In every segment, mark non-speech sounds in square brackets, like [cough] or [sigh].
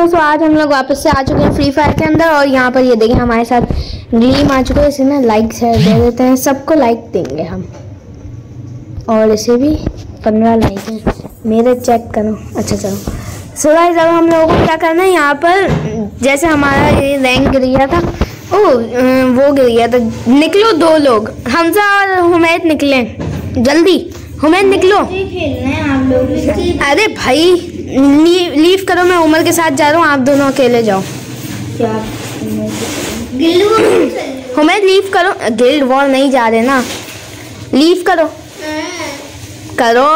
दोस्तों आज हम लोग वापस से आ चुके हैं फ्री फायर के अंदर और यहाँ पर ये देखें हमारे साथ ग्लीम आ चुके हैं। इसे ना लाइक शेयर दे देते हैं। सबको लाइक देंगे हम। और इसे भी पंद्रह लाइक हैं। मेरे चेक करो। अच्छा चलो। सो गाइस अब हम लोगों को क्या करना है? यहाँ पर जैसे हमारा ये रैंक गिर गया था। ओ वो गिर गया था। निकलो दो लोग। हमजा और हुमैद निकले जल्दी। हुमैद निकलो। खेलना है आप लोग। अरे भाई। लीव करो मैं उमर के साथ जा रहा हूँ आप दोनों अकेले जाओ। क्या? हमें लीव करो। गिल्ड वॉर नहीं जा रहे ना। लीव करो। करो।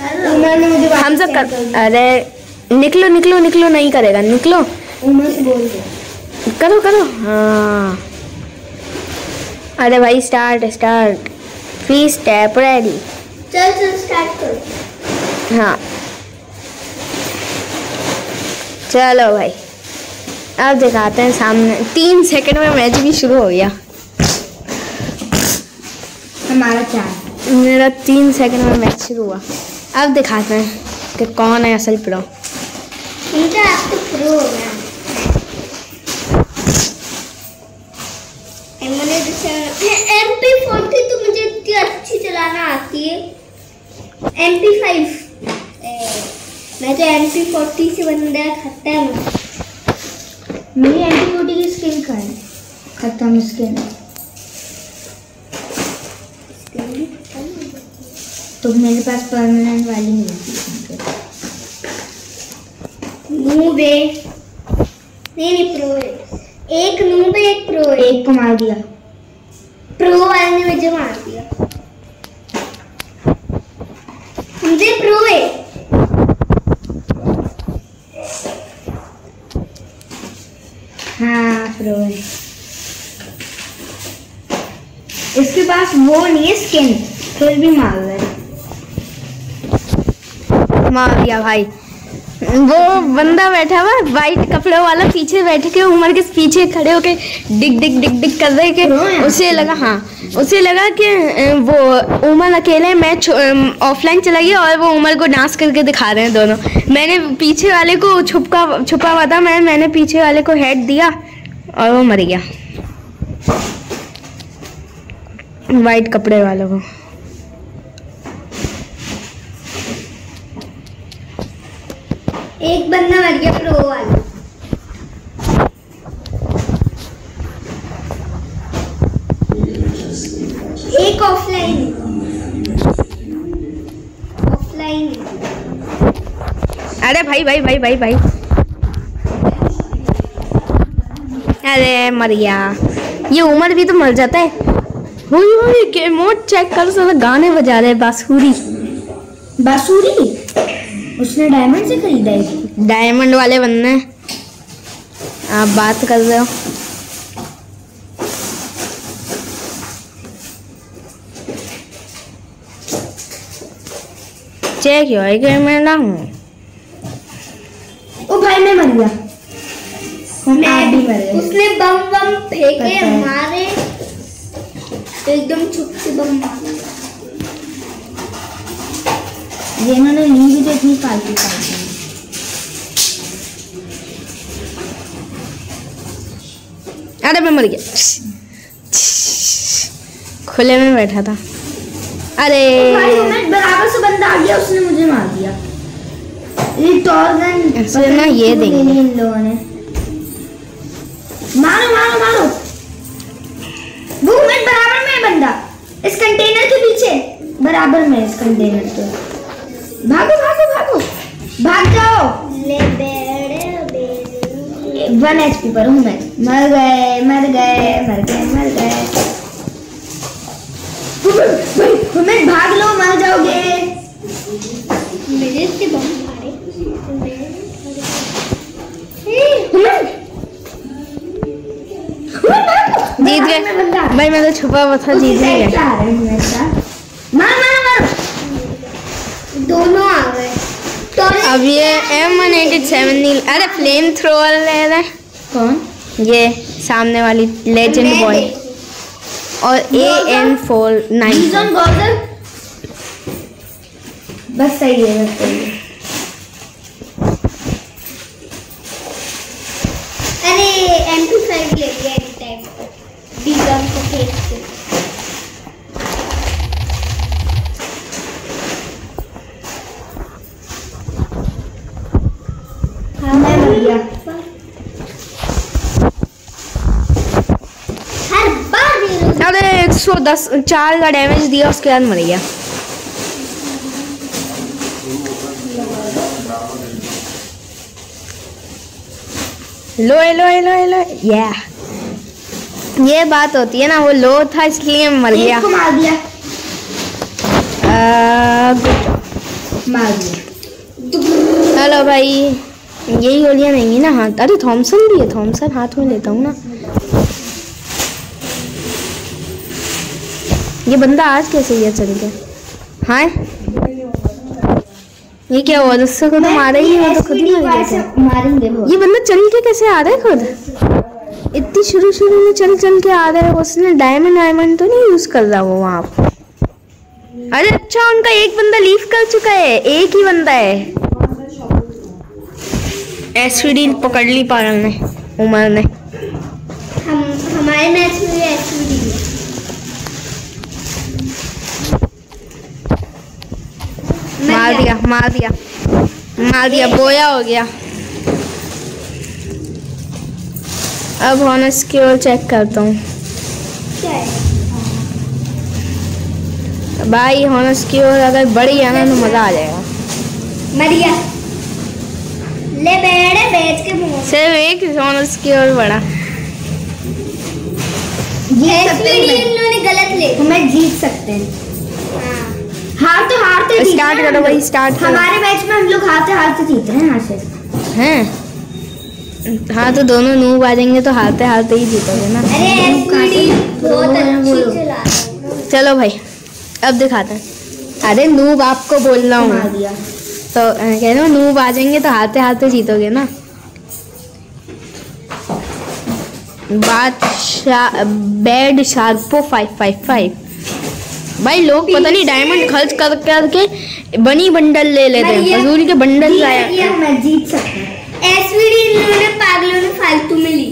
ने मुझे हम सब कर अरे निकलो निकलो निकलो नहीं करेगा निकलो। उमर से बोल दो। करो करो। हाँ। अरे भाई स्टार्ट स्टार्ट फ्री स्टेप चल चल स्टार्ट करो। हाँ। चलो भाई। अब दिखाते हैं सामने। तीन सेकंड में मैच भी शुरू हो गया। हमारा चार मेरा तीन सेकंड में मैच शुरू हुआ। अब दिखाते हैं कि कौन है असल प्रो इनका आप तो प्रो हो गया। एम पी तो मुझे इतनी अच्छी चलाना आती है। एम पी फाइव मैं तो एम पी फोर्टी से बंदा खत्म मेरी एम पी फोर्टी की स्किल का है? खत्म स्किल तो मेरे पास परमानेंट वाली नहीं नूब है नहीं नहीं प्रो है। एक नूब है एक प्रो है। एक को मार दिया। प्रो वाले ने मुझे मार दिया। मुझे प्रो है हाँ प्रो है इसके पास वो नहीं है स्किन फिर भी मार रहा मार दिया भाई। वो बंदा बैठा हुआ वाइट कपड़े वाला पीछे बैठ के उमर के पीछे खड़े होके डिग डिग डिग डिग कर रहे के उसे लगा हाँ उसे लगा कि वो उमर अकेले मैं ऑफलाइन चला गया और वो उमर को डांस करके दिखा रहे हैं दोनों। मैंने पीछे वाले को छुपका छुपा हुआ था मैं मैंने पीछे वाले को हेड दिया और वो मर गया। वाइट कपड़े वालों को। एक बंदा मर गया प्रो वाला। एक ऑफलाइन ऑफलाइन अरे भाई भाई भाई भाई भाई। अरे मर गया। ये उमर भी तो मर जाता है। हुई हुई के मोड चेक कर साला गाने बजा रहे बांसुरी। बांसुरी? उसने डायमंड से खरीदा है। डायमंड वाले बनने। आप बात कर रहे हो। चेक क्यों है कि मैं ना हूँ। ओ भाई मैं मर गया। मैं आप भी मर गए उसने बम बम फेंके हमारे एकदम चुप से बम ये इन्होंने ली भी तो इतनी फालतू फालतू अरे मैं मर गया। खुले में बैठा था। अरे। बराबर से बंदा आ गया उसने मुझे मार दिया। ये ऐसे ना ये देंगे। इन लोगों ने। मारो मारो। बराबर में इस कंटेनर के भागो भागो भागो। भाग जाओ। वन एच पी पर हूँ मैं। मर गए मर गए मर गए मर गए। मैं भाग लो मर जाओगे। मेरे से बम जीत गए भाई मैं तो छुपा हुआ था जीत गए मार दोनों आ गए। तो अब ये एम वन एटी सेवन नील अरे फ्लेम थ्रोअर ले रहे हैं। कौन? ये सामने वाली लेजेंड बॉय और ए एन फोर नाइन बस सही है बस सही है। फाइव ले लिया पर डीगम को फेंक के हाँ, मैं मर गया। हर बार मेरे अरे 110 चार का डैमेज दिया उसके बाद मर गया। लो लो लो लो या ये बात होती है ना वो लो था इसलिए मर गया। मार दिया। आ, good job. मार दिया। हेलो भाई। यही गोलियाँ नहीं है ना हाथ। अरे थॉमसन भी है थॉमसन हाथ में लेता हूँ ना। ये बंदा आज कैसे ये चल गया? हाँ ये क्या हुआ? उससे को तो मारा ही वो तो खुद ही मर गया मारेंगे वो। ये बंदा चल के कैसे आ रहा है खुद? इतनी शुरू शुरू में चल चल के आ रहा है उसने डायमंड डायमंड तो नहीं यूज़ कर रहा वो वहाँ पे? अरे अच्छा उनका एक बंदा लीव कर चुका है एक ही बंदा है। एसवीडी पकड़ ली पारल ने उमर ने। हम हमारे मैच में भी ऐसी है मर दिया मार दिया मार दिया बोया हो गया। अब हॉनस की ओर चेक करता हूँ। भाई हॉनस की ओर अगर बड़ी है ना तो मज़ा आ जाएगा। ले बैठे बैठ के सिर्फ़ एक हॉनस की ओर बड़ा जीत सकते इन्होंने गलत ले। हमें जीत सकते हैं। हाँ हार तो हारते जीते स्टार्ट करो भाई स्टार्ट करो। हमारे मैच में हम लोग हारते हारते जीते हैं यहाँ से। हैं? हाँ तो दोनों नूब आ जाएँगे तो हारते हारते ही जीतोगे ना। अरे एसपीडी बहुत अच्छी चला रहा है। चलो भाई अब दिखाते हैं। अरे नूब आपको बोल रहा मार हूँ दिया। तो कह रहे हो नूब आ जाएँगे तो हारते हारते जीतोगे ना। बादशाह बेड शार्पो फाइव फाइव फाइव भाई लोग पता नहीं डायमंड खर्च कर करके बनी बंडल ले लेते हैं। फजूल के बंडल लाया। मैं जीत सकते एसवीडी इन्होंने पागलों ने फालतू में ली।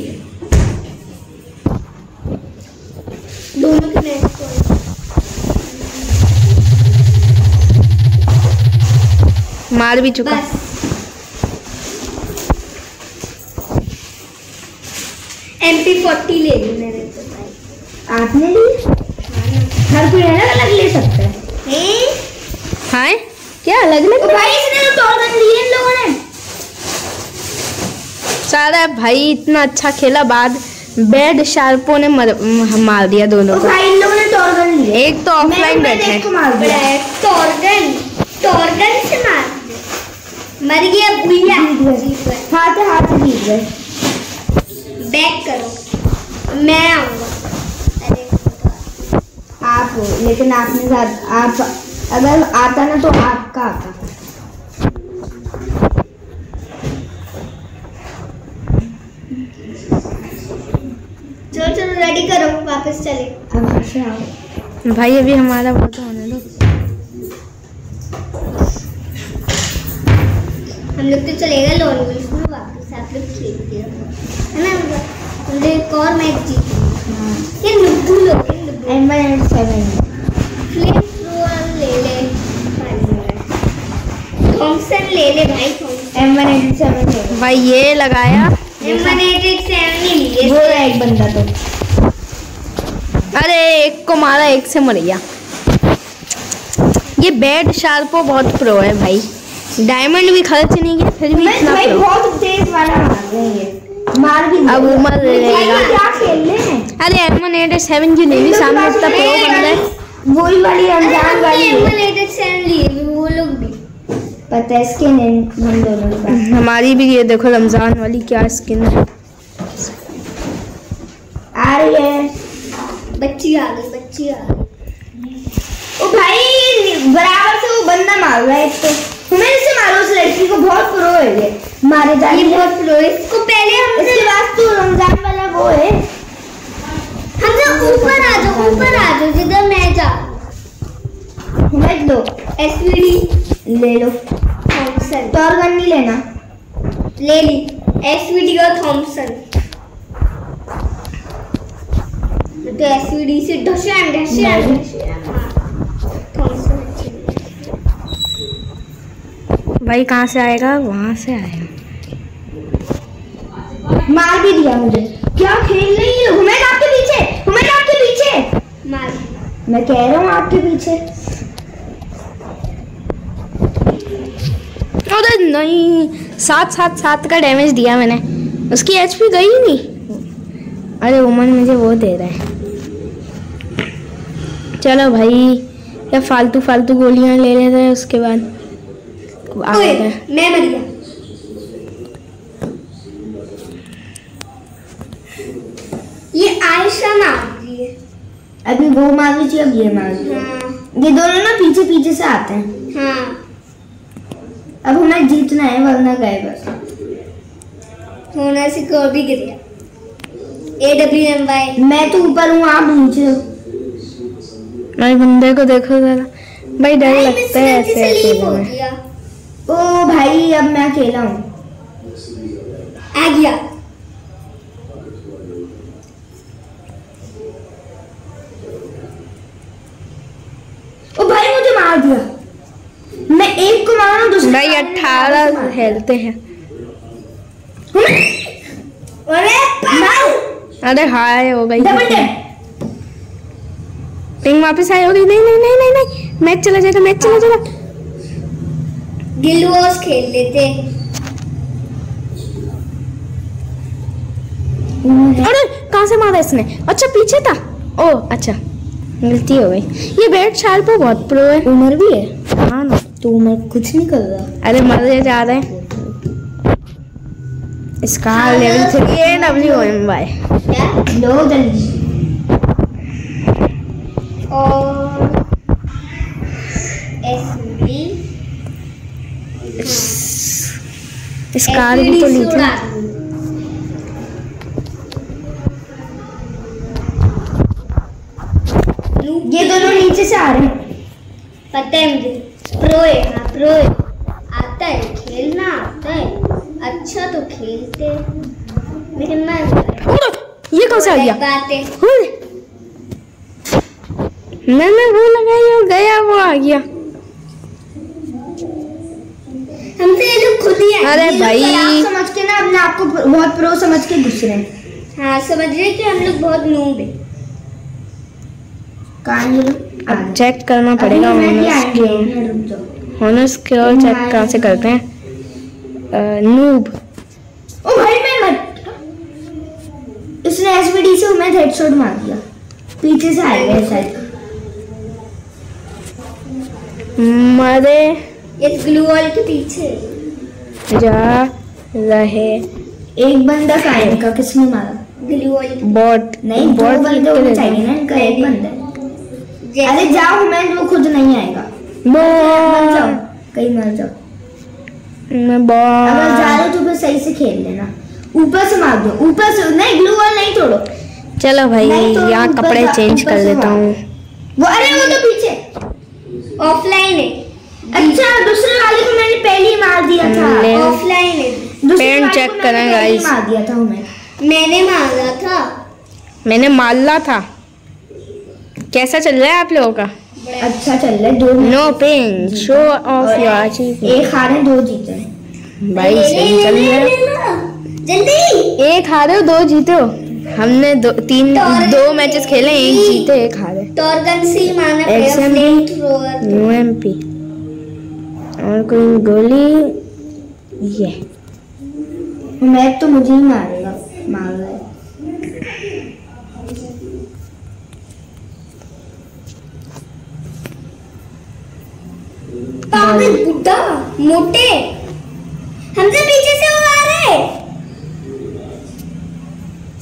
दोनों के मैच मार भी चुका। बस। एमपी फोर्टी ले ली मैंने तो भाई। आपने ली? हर कोई अलग अलग ले सकता है। क्या अलग तो अलग भाई इसने तो ली लोगों ने सारा भाई इतना अच्छा खेला बाद बेड शार्पो ने मर, मार दिया दोनों तो को। भाई इन लोगों ने टॉल गन ली है एक तो ऑफलाइन बैठे टॉर्गन टॉर्गन से मार मर गया भूया। हारते हारते जीत गए। बैक करो। मैं आऊँगा। आप हो लेकिन आपने ज़्यादा आप अगर आता ना तो आपका आता। चलो चलो रेडी करो वापस चले अब आओ। भाई अभी हमारा वो तो होने दो। हम लोग तो चलेगा लॉन में वापस आप लोग खेलते रहो। है ना हम लोग एक और मैच जीते। ये नुब्बू लोग। नुब्बू M one and seven flamethrower ले ले थॉमसन ले ले भाई Thompson M one and seven भाई ये लगाया। M one eight eight seven ही लिए वो एक बंदा तो। अरे एक को मारा एक से मर गया। ये बेड शार्पो बहुत प्रो है भाई। डायमंड भी खर्च नहीं किया फिर भी इतना भाई प्रो बहुत तेज वाला मार रहे हैं। अब उमर रहे हैं? अरे एम वन एट सेवन की नहीं सामने इतना प्रो बंदा है वही वाली रमज़ान वाली M. One eight eight seven लिए वो लोग भी। पता है इसके नहीं हम दोनों के हमारी भी ये देखो रमज़ान वाली क्या स्किन है। आ रही है। बच्ची आ गई बच्ची आ गई। ओ भाई बराबर से वो बंदा मार रहा है एक तो। हमें इससे मारो उस लड़की को बहुत प्रो है ये। मारे जा ये रही है। बहुत है। इसको पहले हमसे इसके बाद तो रमज़ान वाला वो है। हमसे ऊपर आ जाओ ऊपर आ जाओ जिधर मैं जा। हमें दो एसवीडी ले लो। थॉमसन टॉर गन नहीं लेना। ले ली। एसवीडी और थॉमसन तो एसवीडी से ढशान ढशान सा अच्छी? भाई कहाँ से आएगा? वहाँ से आएगा मार भी दिया मुझे। क्या खेल रही है? हुमैन आपके पीछे? हुमैन आपके पीछे? मार मैं कह रहा हूँ आपके पीछे। अरे नहीं सात सात सात का डैमेज दिया मैंने। उसकी एचपी गई ही नहीं। अरे उमन मुझे वो दे रहा है। चलो भाई या फालतू फालतू गोलियाँ ले लेते हैं उसके बाद। आ ओए, मैं मर गया। ये आयशा मार रही है। अभी वो मार लीजिए अब ये मार लीजिए। हाँ। ये दोनों ना पीछे पीछे से आते हैं। हाँ। अब हमें जीतना है वरना गए बस होना से को भी गिर गया। ए डब्ल्यू एम वाई मैं तो ऊपर हूँ आप नीचे भाई बंदे को देखो जरा। भाई डर लगता है ऐसे हो गया। ओ भाई अब मैं अकेला हूँ। आ गया। ओ भाई मुझे मार दिया। मैं एक को मारा दूसरे भाई अट्ठारह हेलते हैं। अरे अरे हाय हो गई। पिंग वापस आई होगी नहीं नहीं नहीं नहीं नहीं। मैच चला जाएगा मैच चला जाएगा। गिल्ड वॉर्स खेल लेते। अरे कहाँ से मारा इसने? अच्छा पीछे था। ओ अच्छा। गलती हो गई। ये बैट शाल पे बहुत प्रो है। उमर भी है। हाँ ना तो मैं कुछ नहीं कर रहा। अरे मज़े जा रहे हैं। Scar level three A W M क्या? लो जल्दी और स्कार भी तो ली थी ये दोनों नीचे से आ रहे हैं। पता है मुझे। प्रो है हाँ प्रो है। आता है खेलना आता है। अच्छा तो खेलते लेकिन मैं ये कौन सा आ गया? बात। मैंने वो लगाई और गया वो आ गया। हमसे ये लोग खुद ही अरे भाई। समझ के ना अपने आप को बहुत प्रो समझ के घुस रहे हैं। हाँ समझ रहे कि हम लोग बहुत नूब है। कहाँ ये लोग अब चेक करना पड़ेगा होनर्स के। होनर्स के और चेक कहाँ से करते हैं? नूब ओ भाई मैं मर इसने एसवीडी से मैं हेडशॉट मार दिया। पीछे से आएगा शायद मरे। इस ग्लू वॉल के पीछे। जा रहे। एक बंदा कहाँ है इनका किसने मारा? ग्लू वॉल बॉट नहीं बॉट बंदे होने चाहिए ना इनका एक बंदा। अरे जाओ मैं वो खुद नहीं आएगा। मर जाओ। कहीं मर जाओ। मैं अगर जा रहे हो तो फिर सही से खेल लेना। ऊपर से मार दो। ऊपर से नहीं ग्लू वॉल नहीं तोड़ो। चलो भाई यहाँ कपड़े चेंज कर लेता हूँ। वो अरे वो तो पीछे। ऑफलाइन है। अच्छा दूसरे वाले को मैंने पहले ही मार दिया था। ऑफलाइन है। दूसरे पेन वाले check को मैंने करें, guys। मार दिया था मैं मैंने मारा था। मैंने मारला था। कैसा चल रहा है आप लोगों का? अच्छा चल रहा है दो no pain show off your achievement एक हारे दो जीते भाई सही चल रहा है। जल्दी। एक हारे हो दो जीते हो। हमने दो तीन दो मैचेस खेले एक जीते एक हारे। टॉर्गन से ही मारना पड़ेगा और कोई गोली? ये। मैं तो मुझे ही मारेगा मार रहा पागल बुड्ढा मोटे। हमसे पीछे से वो आ रहे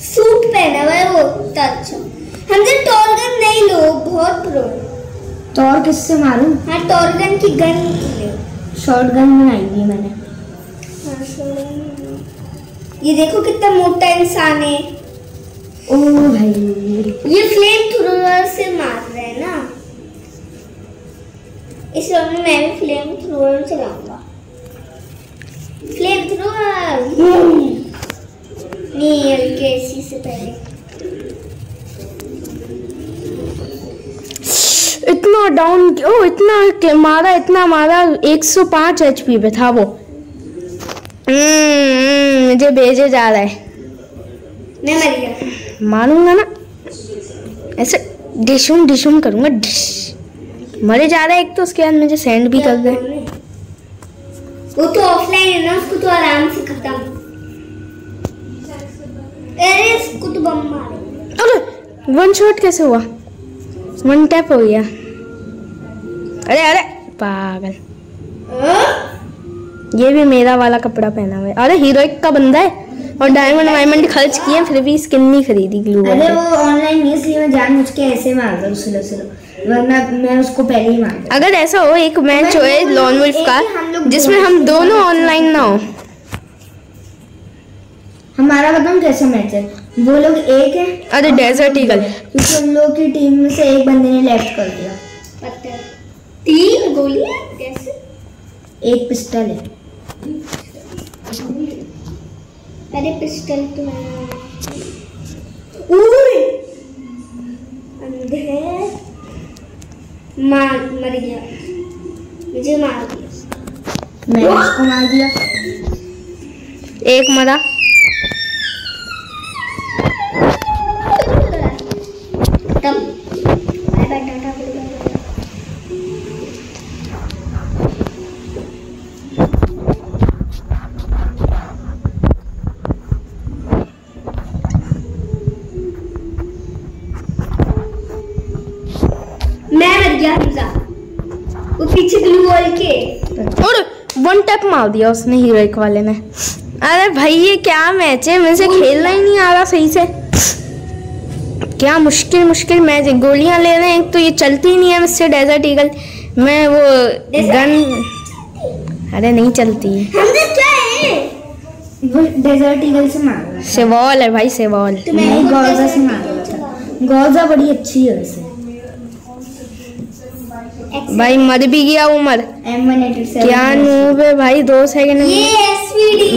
सूट पहना हुआ है वो इतना अच्छा। हमसे टॉर्गन नहीं लो बहुत प्रो तो और किससे मारूं? हाँ टॉर्गन की गन ले शॉर्ट गन बनाई है मैंने। ये देखो कितना मोटा इंसान है। ओ भाई ये फ्लेम थ्रोअर से मार रहे हैं ना। इस राउंड में मैं भी फ्लेम थ्रोअर चलाऊँगा। फ्लेम थ्रोअर नहीं एलकेसी से पहले। डाउन ओ इतना मारा इतना मारा 105 एचपी पे था वो। हम्म, मुझे भेजे जा रहा है। मैं मर गया मारूँगा ना? ऐसे डिशुम डिशुम करूँगा डिश। मरे जा रहा है एक तो उसके बाद मुझे सेंड भी कर दे। वो तो ऑफलाइन है ना उसको तो आराम से खत्म। अरे इसको तो बम मारो। अरे वन शॉट कैसे हुआ? वन टैप हो गया। अरे अरे। पागल। ये भी मेरा वाला कपड़ा पहना हुआ है। अरे हीरोइक का बंदा है और डायमंड वायमंड खर्च किए फिर भी स्किन नहीं खरीदी ग्लू अरे वो ऑनलाइन नहीं इसलिए मैं जान मुझ के ऐसे मार हूँ स्लो स्लो वरना मैं उसको पहले ही मार दूँ। अगर ऐसा हो एक मैच हो लॉन वुल्फ का ही हम जिसमें हम दोनों ऑनलाइन ना हो। हमारा बताऊँ कैसा मैच है? वो लोग एक है अरे डेजर्ट ईगल क्योंकि उन लोगों की टीम में से एक बंदे ने लेफ़्ट कर दिया। पत्थर तीन गोलियाँ? कैसे? एक पिस्टल है। अरे पिस्टल तो! अंधे मार मर गया। मुझे मार दिया। मैंने उसको मार दिया। एक मरा। मार दिया उसने हीरोइक वाले ने। अरे भाई ये क्या मैच है? मुझे खेलना ही नहीं आ रहा सही से। क्या मुश्किल मुश्किल मैच है। गोलियाँ ले रहे हैं तो ये चलती ही नहीं है मुझसे डेजर्ट ईगल मैं वो गन अरे नहीं चलती। है हमजा क्या है? वो डेजर्ट ईगल से मार सेवॉल है। भाई सेवॉल तो मैं मैंने गौजा से मार गौजा बड़ी अच्छी है वैसे। भाई मर भी गया उमर। क्या नूब है भाई दो सेकंड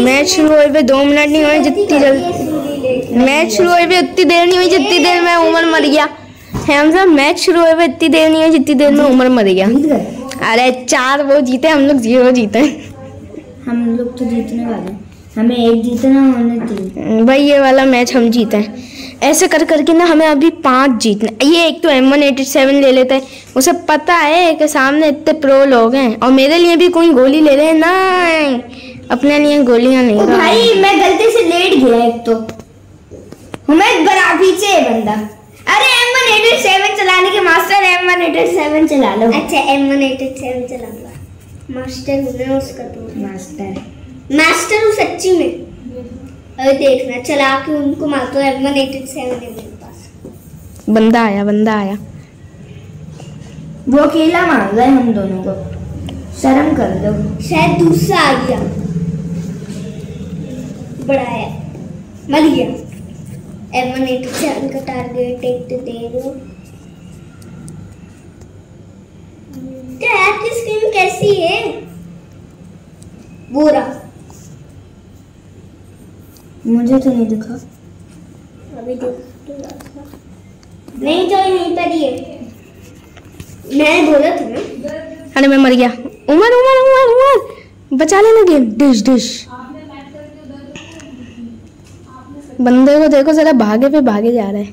मैच शुरू हुए पे दो मिनट नहीं हुए जितनी जल्दी मैच शुरू हुए पे उतनी देर नहीं हुई जितनी देर में उमर मर गया। हमजा मैच शुरू हुए पे इतनी देर नहीं हुई जितनी देर में उमर मर गया। अरे चार वो जीते हम लोग ज़ीरो जीते। हम लोग तो जीतने वाले हमें एक जीतना होने तीन। भाई ये वाला मैच हम जीते हैं। ऐसे कर करके ना हमें अभी पाँच जीतने ये एक तो एम वन एटी सेवन ले लेते हैं। उसे पता है कि सामने इतने प्रो लोग हैं और मेरे लिए भी कोई गोली ले रहे हैं? नहीं अपने लिए गोलियाँ नहीं भाई मैं गलती से लेट गया एक तो। हमें बड़ा पीछे है बंदा। अरे एम वन एटी सेवन चलाने के master M one eighty seven चला लो। अच्छा एम वन एट सेवन चलाऊँगा मास्टर हूँ मैं उसका तो मास्टर। मास्टर हूँ सच्ची में अरे देखना चला के उनको मार दो एम वन एट सेवन है मेरे पास। बंदा आया बंदा आया। वो अकेला मार रहा है हम दोनों को। शर्म कर दो। शायद दूसरा आ गया। बड़ा है। मर गया। एम वन एट सेवन का टारगेट एक तो दे दो। क्या आपकी स्क्रीन कैसी है? बुरा मुझे तो नहीं दिखा। अभी तो था। नहीं तो यहीं पर ही है। मैंने बोला था ना। अरे मैं मर गया। उमर उमर उमर उमर। बचा लेना गेम डिश डिश। बंदे को देखो जरा भागे पे भागे जा रहे है।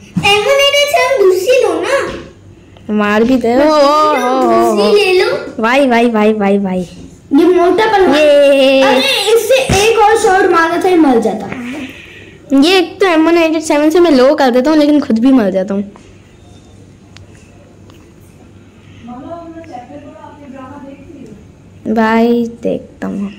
दूसरी लो ना। मार भी दे। ओ, ले लो भाई भाई भाई भाई भाई ये मोटा पलवान ये। अरे इससे एक और शॉट मारा था ये मर जाता। ये एक तो एम वन एट सेवन से मैं लो कर देता हूँ, लेकिन खुद भी मर जाता हूँ। भाई देखता हूँ।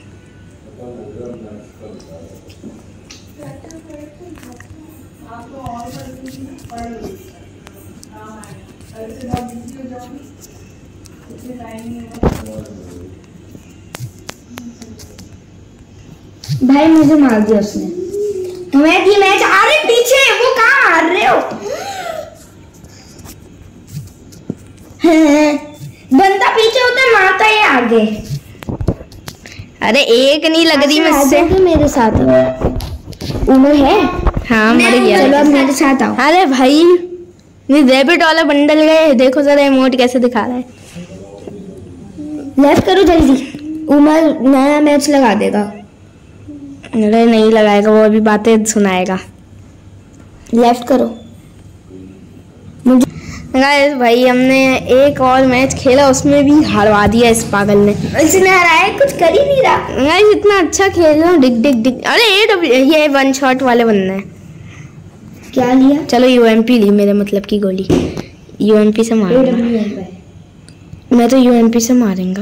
भाई, मुझे मार दिया उसने। तुम्हें की मैच रहे पीछे वो कहाँ मार रहे हो? [laughs] बंदा पीछे होता है मारता है आगे। अरे एक नहीं लग रही आ मुझसे। मेरे साथ। उमर है? हाँ मर गया। चलो अब मेरे साथ आओ। अरे भाई ये रैबिट वाला बंडल गए। देखो जरा इमोट कैसे दिखा रहा है। लेफ़्ट करो जल्दी। उमर नया मैच लगा देगा। अरे नहीं लगाएगा वो अभी बातें सुनाएगा। लेफ़्ट करो। गाइस भाई हमने एक और मैच खेला उसमें भी हरवा दिया इस पागल ने। इसने हराया कुछ कर ही नहीं रहा। गाइस इतना अच्छा खेल रहा हूँ डिग डिग डिग। अरे ए डब्ल्यू ये वन शॉट वाले बनना है। क्या लिया? चलो यूएमपी ली मेरे मतलब की गोली। यूएमपी से मारूँगा मैं तो यूएमपी से मारेंगा।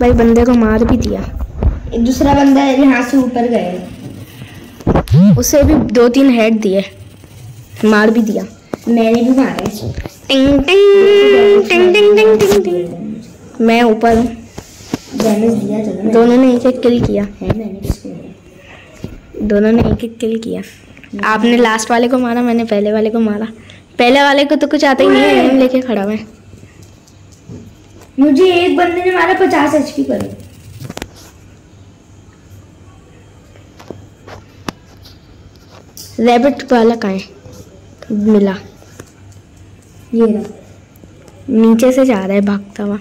भाई बंदे को मार भी दिया। दूसरा बंदा यहाँ से ऊपर गए। उसे भी दो तीन हेड दिए। मार भी दिया। मैंने भी मारा। टिंग टिंग टिंग टिंग टिंग टिंग टिंग मैं ऊपर डैमेज दिया चलो दोनों ने एक एक किल किया। है मैंने किसको दोनों ने एक एक किल किया। आपने लास्ट वाले को मारा मैंने पहले वाले को मारा। पहले वाले को तो कुछ आता ही नहीं है लेके खड़ा है। मुझे एक बंदे ने मारा पचास एचपी पर। रैबिट वाला कहाँ मिला। ये रहा। नीचे से जा रहा है भागता हुआ।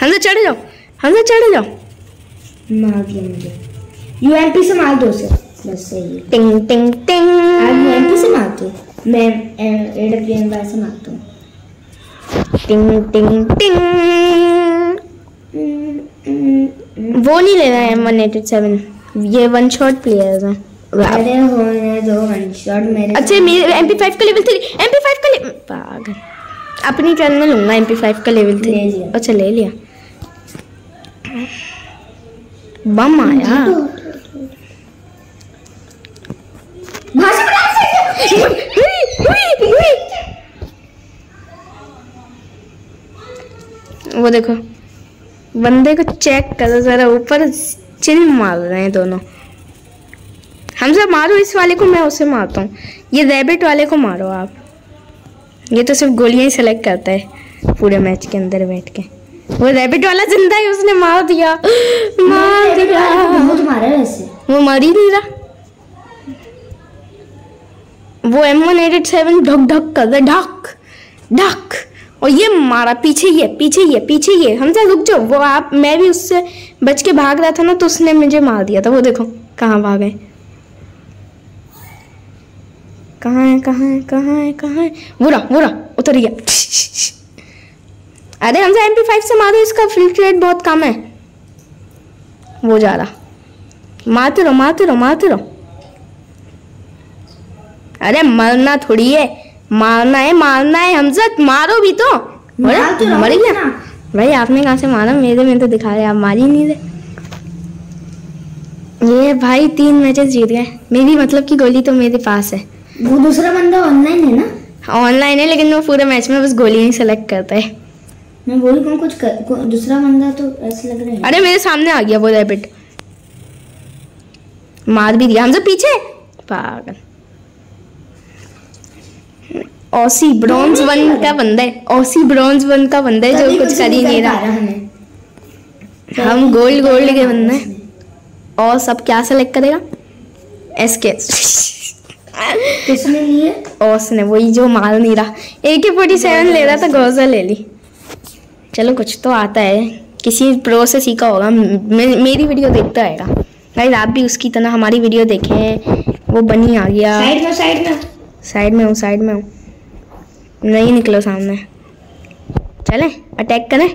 हमसे चढ़ जाओ। हमसे चढ़ जाओ। मार दिया मुझे। यूएमपी से मार दो उसे। बस सही टिंग टिंग टिंग। आप यूएमपी से मारते हो मैं एडब्ल्यूएम से मारता हूँ। टिंग टिंग टिंग वो नहीं लेना है वन एटी सेवन ये वन शॉट प्लेयर्स हैं। अरे होने दो वन शॉट मेरे अच्छा मेरे एमपी फाइव का level three M P five का लेवल पागल। अपनी टर्न में लूँगा एम पी फाइव का लेवल थ्री ले अच्छा ले लिया। बम आया। भाषा बना सकते हुई, हुई, हुई। वो देखो। बंदे को चेक करो जरा ऊपर चिल मार रहे हैं दोनों। हमसे मारो इस वाले को मैं उसे मारता हूँ। ये रैबिट वाले को मारो आप। ये तो सिर्फ़ गोलियाँ ही सेलेक्ट करता है पूरे मैच के अंदर बैठ के। वो रैबिट वाला ज़िंदा ही उसने मार दिया। मार दिया। वो मर ही नहीं रहा। वो एम वन एट सेवन ढक ढक कर रहा ढक ढक। और ये मारा, पीछे ये पीछे ये पीछे ये। हमसे रुक जाओ। वो आप, मैं भी उससे बच के भाग रहा था ना तो उसने मुझे मार दिया था। वो देखो, कहाँ भागे कहाँ है कहाँ है कहाँ है कहाँ है? वो रहा उतर गया। अरे हमसे एम पी फाइव से मारो, इसका फिल्ट रेट बहुत कम है। वो जा रहा। मारते रहो मारते रहो मारते रहो। अरे, मरना थोड़ी है। मारना है मारना है हमजत मारो भी तो। मार तो मर गया। भाई आपने कहाँ से मारा? मेरे में तो दिखा रहे आप मार ही नहीं रहे। ये भाई तीन मैचेस जीत गए। मेरी मतलब की गोली तो मेरे पास है। वो दूसरा बंदा ऑनलाइन है ना? ऑनलाइन है लेकिन वो पूरे मैच में बस गोली ही सेलेक्ट करता है। मैं बोल रहा कुछ कर, दूसरा बंदा तो ऐसे लग रहा है। अरे मेरे सामने आ गया वो रैबिट मार भी दिया। हमसे पीछे? पागल। ओसी ब्रॉन्ज वन का बंदा है। ओसी ब्रॉन्ज वन का बंदा है जो कुछ कर ही नहीं रहा। हम गोल्ड गोल्ड के बंदे हैं। और सब क्या सेलेक्ट करेगा? एस के किसने लिए? ओस ने वही जो मार नहीं रहा। ए के फोर्टी सेवन ले रहा था गोजा ले ली। चलो कुछ तो आता है। किसी प्रो से सीखा होगा। मे, मेरी वीडियो देखता आएगा गाइस आप भी उसकी तरह हमारी वीडियो देखें वो बनी आ गया। साइड में साइड में। साइड में हूँ साइड में हूँ। नहीं निकलो सामने। चले अटैक करें।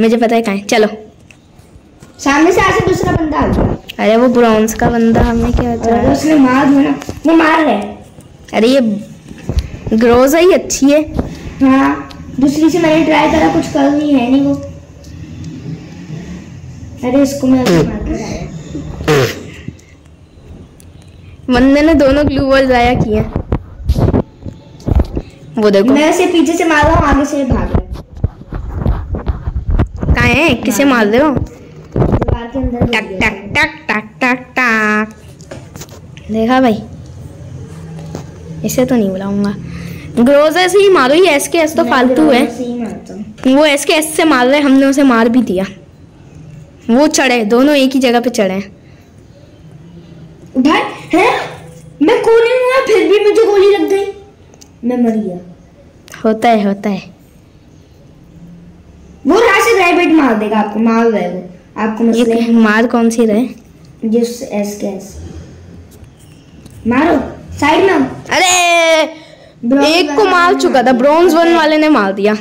मुझे पता है कहाँ चलो। सामने से आके दूसरा बंदा आ गया। अरे वो ब्रॉन्ज का बंदा हमें क्या होता उसने मार दिया ना। वो मार रहा है। अरे ये ग्रोजा ही अच्छी है। हाँ दूसरी से मैंने ट्राई करा कुछ कर नहीं है नहीं वो। अरे इसको मैं बंदे ने दोनों ग्लू बॉल जाया किए। वो देखो। मैं उसे पीछे से मार रहा हूँ आगे से भाग रहा है। कहाँ है? किसे मार रहे हो? दीवार के अंदर टक टक टक टक टक टक। देखा भाई। इसे तो नहीं बुलाऊँगा। ग्रोजा से ही मारो ये एस के एस तो फालतू है। ही हूँ। वो एस के एस से मार रहे हमने उसे मार भी दिया। वो चढ़े दोनों एक ही जगह पे चढ़े भाई है? मैं में हुआ फिर भी मुझे गोली लग गई। मैं मर गया होता है होता है। वो राशिद रैबिट मार देगा आपको मार रहे वो। आपको मसले मार कौन सी रहे जिस एस के एस मारो साइड में। अरे! एक को मार चुका था ब्रॉन्ज। वन वाले ने मार दिया।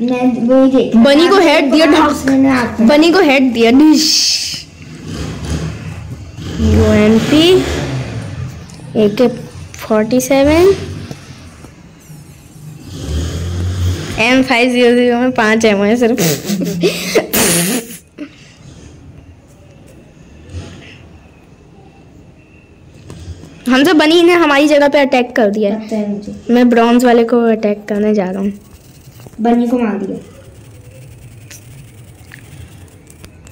बनी को हेड दिया ढाक बनी को हेड दिया dish UMP A K forty seven M five zero zero में पाँच एम है सिर्फ़। हमसे बनी ने हमारी जगह पे अटैक कर दिया है। मैं ब्रॉन्ज वाले को अटैक करने जा रहा हूँ। बनी को मार दिया।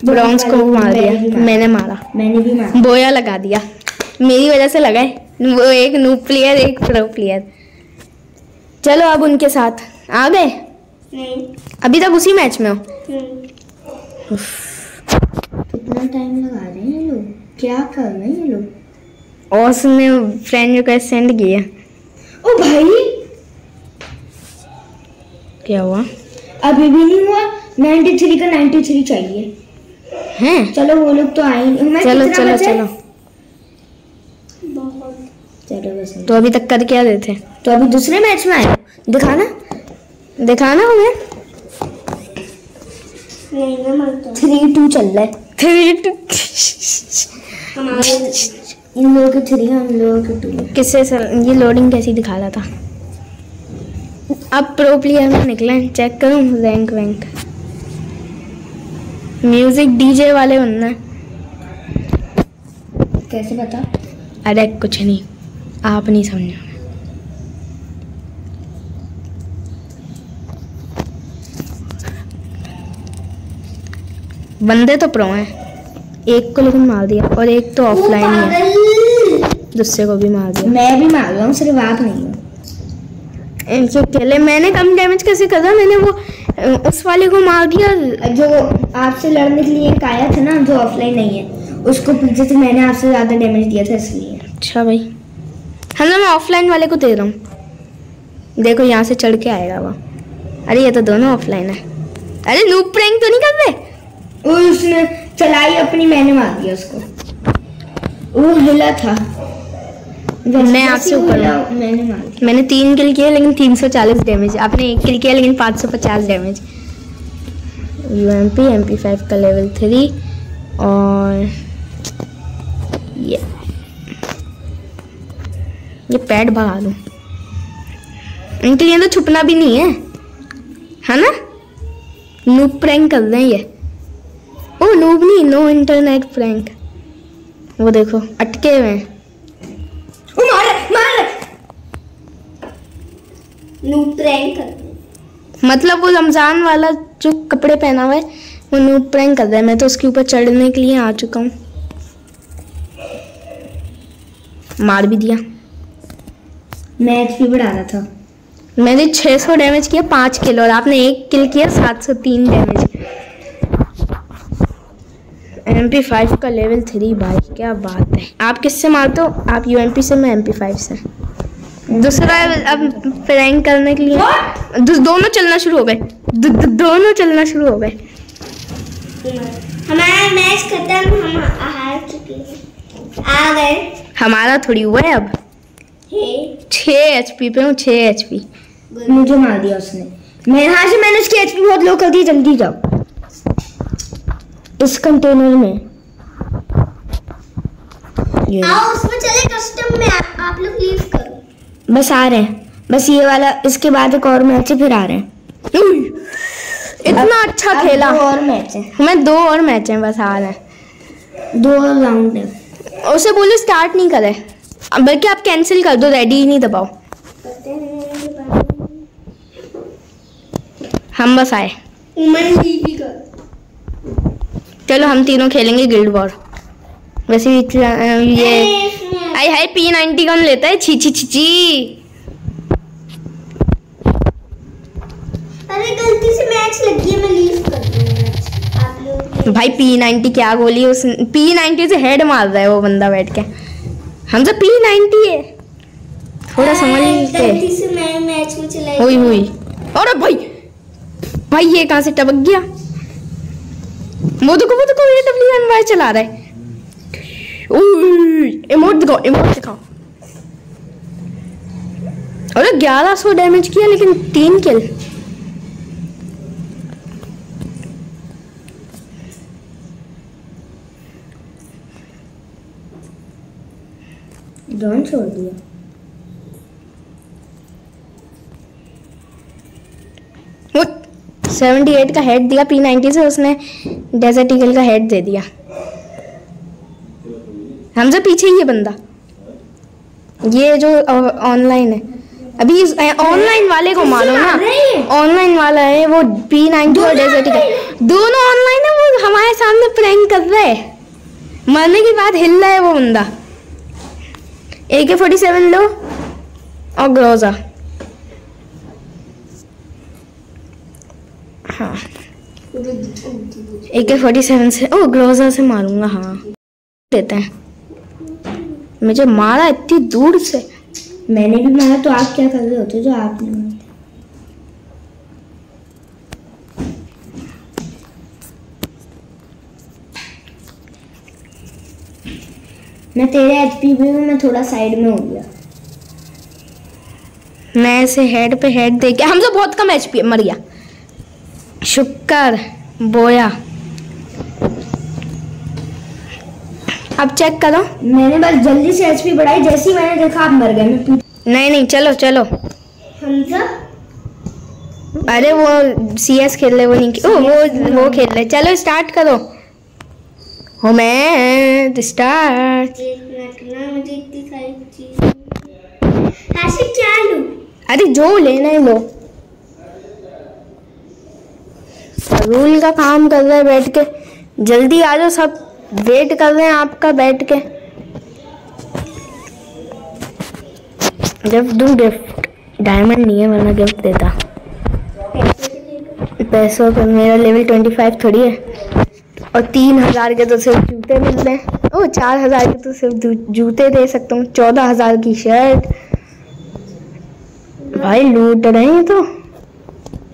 ब्रॉन्ज को मार मैंने दिया। मारा। मैंने मारा। मैंने भी मारा। बोया लगा दिया। मेरी वजह से लगा है। वो एक नूब प्लेयर एक प्रो प्लेयर चलो अब उनके साथ। आ गए नहीं अभी तक उसी मैच में हो? हम्म। कितना टाइम लगा रहे हैं ये लोग? क्या कर रहे हैं ये लोग? और उसने फ्रेंड रिक्वेस्ट सेंड किया ओ भाई! क्या हुआ? अभी भी नहीं हुआ। 93 का 93 चाहिए। हैं? चलो वो लोग तो आए नहीं। मैं चलो चलो चलो बहुत चलो। बस तो अभी तक कर क्या थे? तो अभी दूसरे मैच में आए दिखाना। दिखाना हमें? नहीं मैं मरता हूँ। थ्री टू चल रहा है। थ्री टू इन लोगों के थ्री हम लोगों के टू किससे सर? ये लोडिंग कैसी दिखा रहा था? अब प्रो प्लेयर में निकले चेक करूँ। रैंक वैंक म्यूज़िक डीजे वाले बनना कैसे पता? अरे कुछ नहीं। आप नहीं समझो। बंदे तो प्रो हैं। एक को लेकिन मार दिया और एक तो ऑफलाइन ही दूसरे को भी मार दिया। मैं भी मार रहा हूँ सिर्फ़ आप नहीं हो। इनके अकेले मैंने कम डैमेज कैसे करा मैंने वो उस वाले को मार दिया। जो आपसे लड़ने के लिए आया था ना जो ऑफलाइन नहीं है उसको पीछे से मैंने आपसे ज़्यादा डैमेज दिया था इसलिए। अच्छा भाई। हाँ ना मैं ऑफलाइन वाले को दे रहा हूँ। देखो यहाँ से चढ़ के आएगा वो। अरे ये तो दोनों ऑफलाइन है। अरे नूब प्रैंक तो नहीं कर रहे? उसने चलाई अपनी मैंने मार दिया उसको। वो हिला था। मैं आपसे ऊपर मैंने मार मैंने तीन किल किए लेकिन 340 डैमेज आपने एक किल किया लेकिन 550 damage U M P M P five का लेवल थ्री और ये। ये पैड भगा दूँ। इनके लिए तो छुपना भी नहीं है। है ना? नूब प्रैंक कर रहे हैं ये। ओ नूब नहीं नो इंटरनेट प्रैंक वो देखो अटके हुए हैं। मार मार! नू प्रैंक मतलब वो रमज़ान वाला जो कपड़े पहना हुआ है वो नूब प्रैंक कर रहा है मैं तो उसके ऊपर चढ़ने के लिए आ चुका हूँ। मार भी दिया। मैं एचपी बढ़ा रहा था। मैंने 600 डैमेज किया पाँच किलो और आपने एक किल किया 703 डैमेज एम पी फाइव का लेवल थ्री भाई क्या बात है। आप किससे मारते हो? आप यू एम पी से मैं एम पी फाइव से। दूसरा अब प्रैंक करने के लिए। दोनों चलना शुरू हो गए। दो, दो, दोनों चलना शुरू हो गए। हमारा मैच खत्म हम हार चुके आ गए। हमारा थोड़ी हुआ है अब। छः। एच पी पे हूँ छः एच पी मुझे मार दिया उसने। मैं यहाँ से मैंने उसकी एचपी बहुत लो कर दी जल्दी जाओ। इस कंटेनर में। ये। आओ उसमें चले कस्टम में आप, आप लोग लीव करो। बस आ रहे हैं। बस ये वाला इसके बाद एक और मैच है फिर आ रहे हैं। इतना अच्छा अब खेला। दो और मैच है। हमें दो और मैच हैं बस हार है। दो और राउंड है। उसे बोलो स्टार्ट नहीं करे। बल्कि आप कैंसिल कर दो रेडी ही नहीं दबाओ हम बस आए। उमन कर चलो हम तीनों खेलेंगे गिल्ड वॉर वैसे ये आई हाई पी नाइनटी कौन लेता है? छी छी छी छी अरे गलती से मैच लगी मैं लीव कर दूँ मैच आप लोग भाई पी नाइनटी क्या गोली उस पी नाइनटी से हेड मार रहा है वो बंदा बैठ के। हम तो पी नाइनटी है। थोड़ा समझ गलती से मैं मैच में चलाई हुई हुई। अरे भाई भाई ये कहाँ से टपक गया? वो देखो वो देखो ये डब्ल्यू एन वाई चला रहा है। इमोट दिखाओ इमोट दिखाओ अरे, ग्यारह सौ डैमेज किया, लेकिन तीन किल जॉन छोड़ दिया सेवेंटी एट का हेड दिया पी नाइन्टी से उसने डेजर्ट ईगल का हेड दे दिया। हमसे पीछे ही है बंदा। ये जो ऑनलाइन है। अभी ऑनलाइन वाले को मारो ना। ऑनलाइन वाला है वो पी नाइनटी और डेजर्ट ईगल दोनों ऑनलाइन है वो हमारे सामने प्रैंक कर रहे हैं। मरने के बाद हिल रहा है वो बंदा। ए के फोर्टी सेवन लो और ग्रोजा हाँ। ए फोर्टी सेवन से ओ ग्रोजा से मारूँगा हाँ। देते हैं। मुझे मारा इतनी दूर से। मैंने भी मारा तो आप क्या कर रहे होते जो आपने मैं तेरे एचपी भी हूँ, मैं थोड़ा साइड में हो गया। मैं ऐसे हेड पे हेड दे के हम तो बहुत कम एचपी मर गया। शुक्र बोया। अब चेक करो। मैंने बस जल्दी से एचपी बढ़ाई जैसे मैंने देखा आप मर गए। मैं नहीं नहीं चलो चलो। अरे वो सी एस खेल रहे वो नहीं ओ वो वो खेल रहे। चलो स्टार्ट करो। हो मैं स्टार्ट क्या अरे जो लेना है लो। रूल का काम कर रहे बैठ के। जल्दी आ जाओ सब वेट कर रहे हैं आपका बैठ के। गिफ्ट दूँ गिफ्ट डायमंड नहीं है, वरना गिफ्ट देता। पैसों पर मेरा लेवल ट्वेंटी फाइव थोड़ी है। और तीन हज़ार के तो सिर्फ़ जूते मिल रहे हैं। ओ, चार हज़ार के तो सिर्फ़ जूते दे सकता हूँ। चौदह हज़ार की शर्ट भाई लूट रहे हैं तो।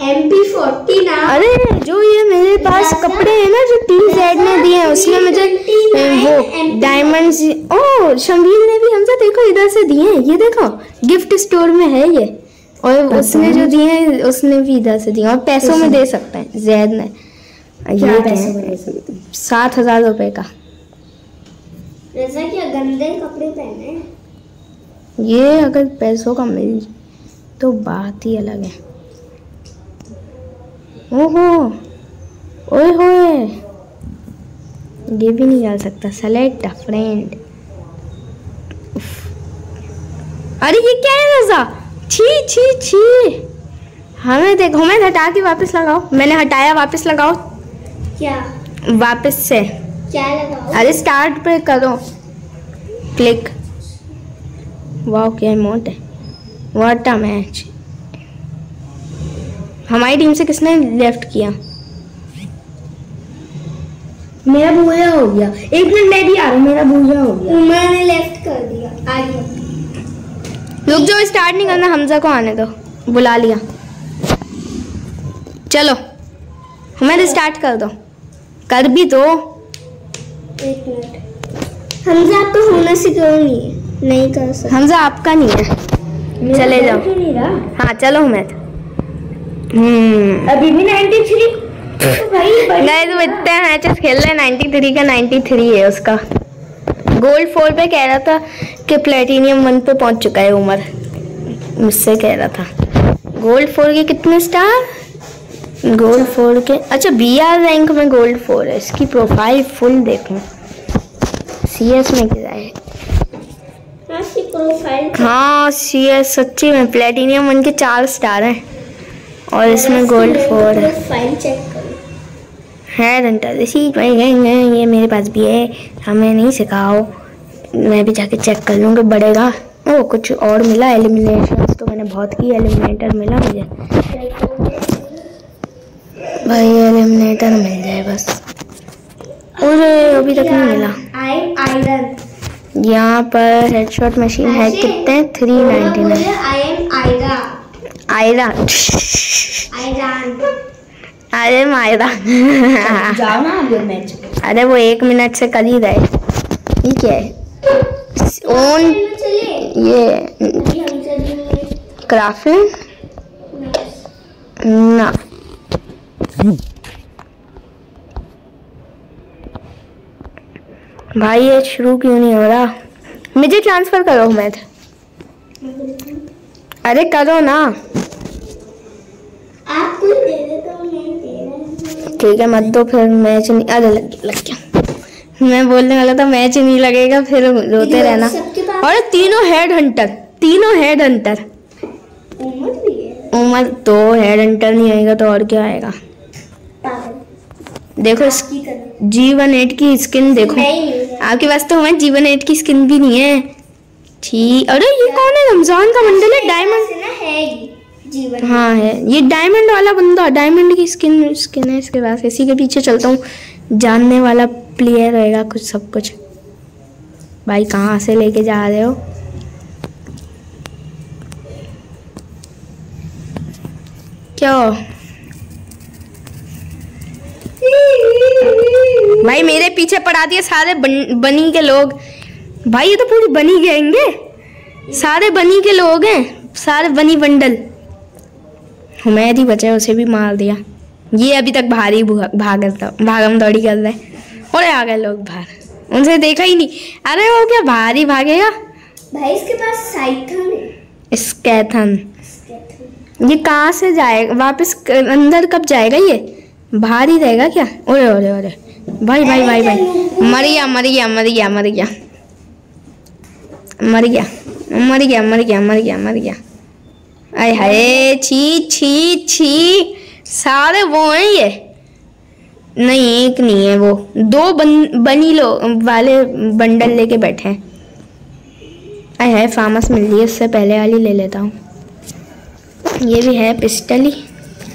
एम पी फोर्टी ना। अरे जो ये मेरे पास कपड़े हैं ना जो टी जेड ने दिए हैं उसने मुझे वो डायमंड्स ओ शमील ने भी हमसे देखो इधर से दिए हैं ये देखो गिफ्ट स्टोर में है ये। और उसने जो दिए हैं उसने भी इधर से दिए और पैसों में दे सकते हैं जैद ने ये? सात हज़ार रुपए का। जैसा कि गंदे कपड़े पहने ये अगर पैसों का मिल तो बात ही अलग है। ओहो ओए होए। ये भी नहीं जा सकता सेलेक्ट अ फ्रेंड अरे ये क्या है रजा? छी छी छी। हमें देखो हमें हटा के वापस लगाओ। मैंने हटाया वापस लगाओ। क्या? वापस से। क्या लगाओ? अरे स्टार्ट पे करो। क्लिक वाह क्या इमोट है। व्हाट अ मैच हमारी टीम से किसने लेफ़्ट किया? मेरा भूजा हो गया। एक मिनट मैं भी आ रहा हूँ। मेरा भूजा हो गया। उमर ने लेफ़्ट कर दिया। आ गया रुक जो स्टार्ट नहीं करना। हमजा को आने दो। बुला लिया। चलो हमें स्टार्ट कर दो। कर भी दो। एक मिनट। हमजा आपका होना से क्यों नहीं है। नहीं कर सकते। हमजा आपका नहीं है। चले जाओ। हाँ चलो हमें। अभी भी 93 तो भाई गाइस मैचेस खेल रहे हैं। 93 का 93 है उसका। गोल्ड फोर पे कह रहा था कि प्लेटिनियम वन पे पहुँच चुका है उमर। मुझसे कह रहा था। गोल्ड फोर के कितने स्टार गोल्ड फोर के अच्छा बी आर रैंक में गोल्ड फोर है। इसकी प्रोफ़ाइल फुल देखूँ। सी एस में क्या है। हाँ हाँ सी एस सच्ची में। प्लेटिनियम वन के चार स्टार हैं। और इसमें गोल्ड फोर है करो। है घंटा गए ये मेरे पास भी है। हमें नहीं सिखाओ। मैं भी जाके चेक कर लूँगी बढ़ेगा। ओ कुछ और मिला? एलिमिनेशन तो मैंने बहुत की। एलिमिनेटर मिला मुझे। भाई एलिमिनेटर मिल जाए बस। अरे अभी तक नहीं मिला। यहाँ पर हेडशॉट मशीन है। कितने? Three ninety nine I am Ayra आयरा आयरान अरे मायरा. जाओ ना आप लोग मैच अरे वो एक मिनट से कर ही रहे ठीक है. ओन ये क्राफ्टिंग ना. भाई ये शुरू क्यों नहीं हो रहा? मुझे ट्रांसफ़र करो मैथ अरे करो ना। आप कुछ दे दे तो मैं दे रहा ठीक है मत दो फिर मैच नहीं अरे लग लग गया। मैं बोलने वाला था मैच नहीं लगेगा फिर रोते रहना। और तीनों हेड हंटर तीनों हेड हंटर उम्र तो हेड हंटर नहीं आएगा तो और क्या आएगा? देखो इस की तरह जी वन एट की स्किन देखो। आपके पास तो हमारे जीवन एट की स्किन भी नहीं है। ठीक। अरे ये कौन है? रमज़ान का बंडल है डायमंड हाँ है ये डायमंड वाला बंदा डायमंड की स्किन स्किन है इसके पास। इसी के पीछे चलता हूँ। जानने वाला प्लेयर रहेगा कुछ सब कुछ। भाई कहाँ से लेके जा रहे हो? क्या भाई मेरे पीछे पड़ा दिए सारे बन, बनी के लोग। भाई ये तो पूरी बनी गएँगे। सारे बनी के लोग हैं सारे बनी बंडल। हुमैद ही बचा उसे भी मार दिया। ये अभी तक भारी भुग- भागम दौड़ी कर रहे और आ गए लोग बाहर। उनसे देखा ही नहीं। अरे वो क्या भारी भागेगा? भाई इसके पास साइथन है। स्केथन। ये कहाँ से जाएगा? वापस अंदर कब जाएगा ये? बाहर ही रहेगा क्या? ओरे ओरे ओरे। भाई भाई भाई भाई। मर गया मर गया मर गया मर गया। मर गया मर गया मर गया मर गया मर गया। अरे हाय छी छी छी सारे वो हैं ये। नहीं एक नहीं है वो। दो बन, बनी लो वाले बंडल लेके बैठे हैं। अरे हाय फार्मस मिल रही है उससे पहले वाली ले लेता हूँ। ये भी है पिस्टल ही।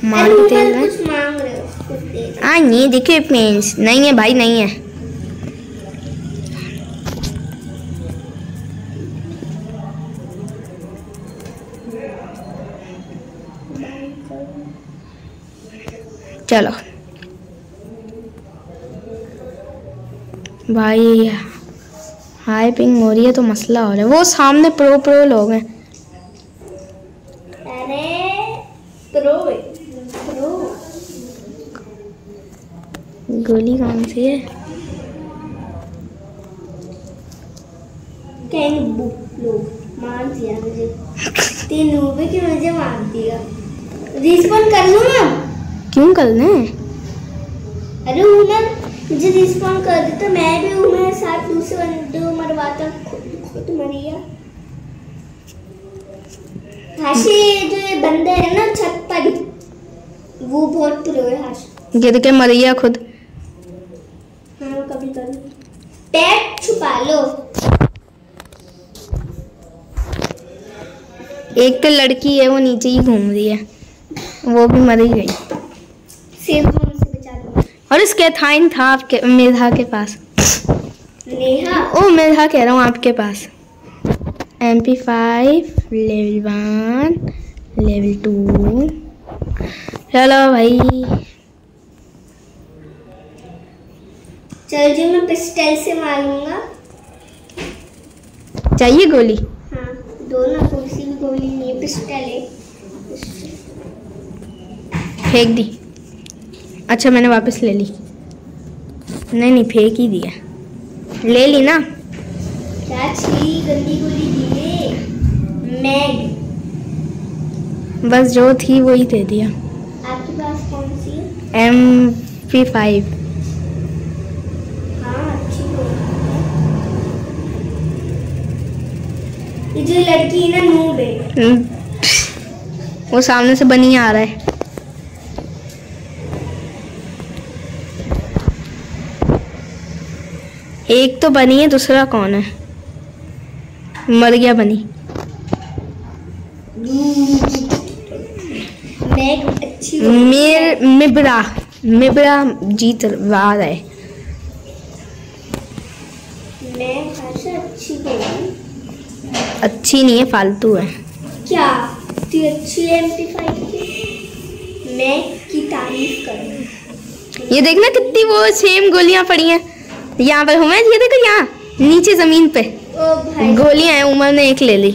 मार अरे के ऊपर तेल है मांग रहे हो नहीं देखिए पेंस। नहीं है भाई नहीं है। चलो। भाई हाई पिंग हो रही है तो मसला हो रहा है। वो सामने प्रो प्रो लोग हैं। अरे प्रो प्रो गोली कौन सी है? कैन बुक मार दिया मुझे। तीन रूपए की मुझे मार दिया। रिस्पॉन कर लूँ मैं क्यों करना है अरे उमर मुझे रिस्पॉन कर देता मैं भी उमर साथ दूसरे बंदे को मरवाता खुद मरिया। हाशी जो ये बंदे हैं ना छत पर वो बहुत प्रो है हाशी। गिर के मरिया खुद। हाँ कभी कभी टैग छुपा लो। एक तो लड़की है वो नीचे ही घूम रही है। वो भी मर ही गई सेब होने से बचा दो और इसके थाइन था आपके मेधा के पास। नेहा? ओ मेधा कह रहा हूँ आपके पास। M P five level one level two चलो भाई। चल जी मैं पिस्टल से मारूँगा। चाहिए गोली? हाँ दोनों कोई सी भी गोली नहीं है? पिस्टल है। फेंक दी। अच्छा मैंने वापस ले ली। नहीं नहीं फेंक ही दिया। ले ली ना? गंदी गोली दी मैग। बस जो थी वही दे दिया। आपके पास कौन सी? एम पी फाइव हाँ अच्छी है। जो लड़की है ना नूब है वो सामने से बनी आ रहा है। एक तो बनी है दूसरा कौन है? मर गया बनी। मेर मिबरा मिबरा जीत रहा है। मैग अच्छी अच्छी नहीं है फालतू है। क्या? इतनी अच्छी की? मैं की तारीफ़ करूँ। ये देखना कितनी वो सेम गोलियाँ पड़ी हैं। यहाँ पर हूँ? मैं ये देखो यहाँ नीचे ज़मीन पे। गोलियाँ हैं उमर ने एक ले ली।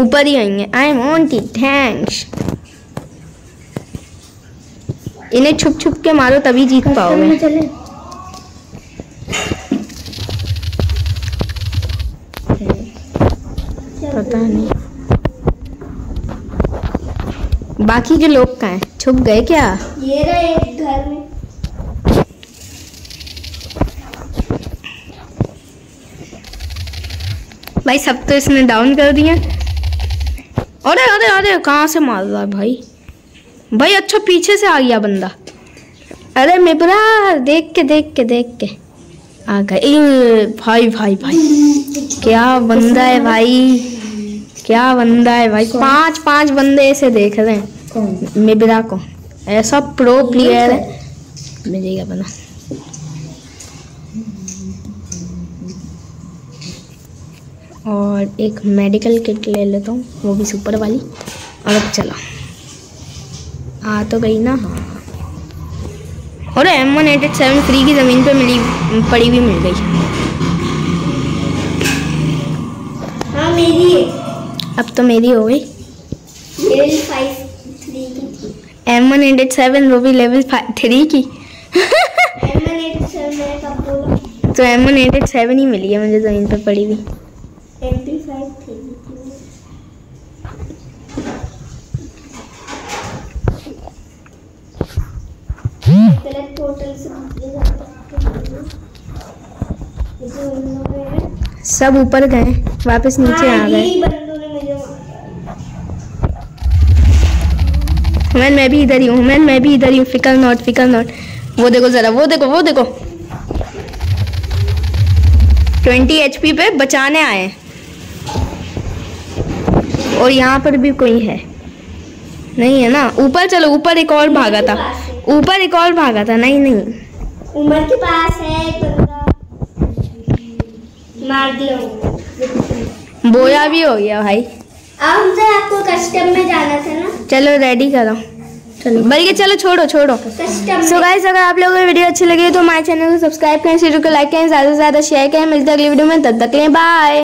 ऊपर ही आएँगे। आई एम ऑन थैंक्स इन्हें छुप छुप के मारो तभी जीत पाओगे। पता नहीं। बाकी के लोग कहाँ हैं? छुप गए क्या? ये रहे एक घर में। भाई सब तो इसने डाउन कर दिया। अरे अरे अरे कहाँ से मार रहा है भाई? भाई अच्छा पीछे से आ गया बंदा। अरे मेबरा देख के देख के देख के। आ गए। भाई भाई भाई [laughs] क्या बंदा है भाई। क्या बंदा है भाई? पाँच पाँच बंदे ऐसे देख रहे हैं। मेबरा को। ऐसा प्रो प्लेयर है। मिलेगा बना। और एक मेडिकल किट ले लेता हूँ वो भी सुपर वाली। और अब चला। आ तो गई ना हाँ। और M one eight seven free की ज़मीन पे मिली पड़ी हुई मिल गई। हाँ मेरी है अब तो मेरी हो गई। थ्री की थी। एम वन एट सेवन वो भी लेवल थ्री की। एट तो एम वन एट सेवन ही मिली है मुझे ज़मीन पे पड़ी हुई। सब ऊपर गए वापस नीचे हाँ, आ गए। मैन मैं भी इधर ही हूँ मैन मैं भी इधर ही हूँ फिकर नॉट फिकर नॉट वो देखो जरा वो देखो वो देखो. ट्वेंटी एच पे बचाने आए हैं। और यहाँ पर भी कोई है. नहीं है ना? ऊपर चलो ऊपर एक और भागा था. ऊपर एक और भागा था नहीं नहीं. उमर के पास है मार दिया बोया भी हो गया भाई. अब हमसे आपको कस्टम में जाना था ना? चलो रेडी करो। चलो। बल्कि चलो छोड़ो छोड़ो। सो गाइस अगर आप लोगों को वीडियो अच्छी लगी तो हमारे चैनल को सब्सक्राइब करें वीडियो को लाइक करें ज़्यादा से ज़्यादा शेयर करें। मिलते हैं अगली वीडियो में तब तक के लिए बाय